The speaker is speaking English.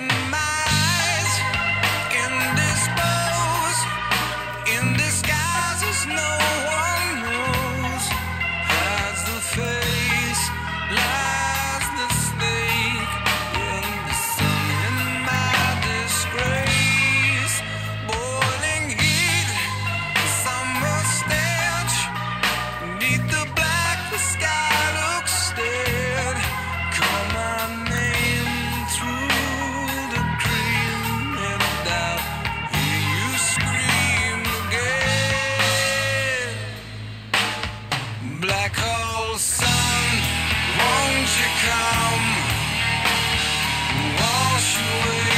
in my black hole sun, won't you come? Wash away.